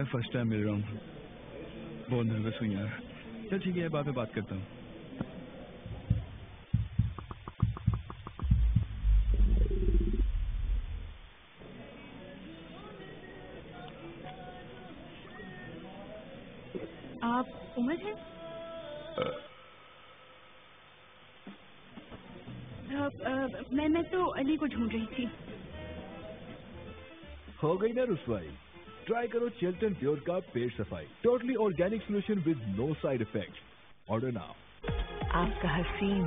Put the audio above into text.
मैं first time मिल रहा हूँ बहुत नर्वस हुई यार। चल ठीक है बाद में बात करता हूँ। आप उमर हैं? मैं मैं तो अली को ढूंढ रही थी। हो गई ना रुसवाई? ट्राई करो चिल्टन प्योर का पेड़ सफ़ाई। Totally organic solution with no side effect order now आपका हसीन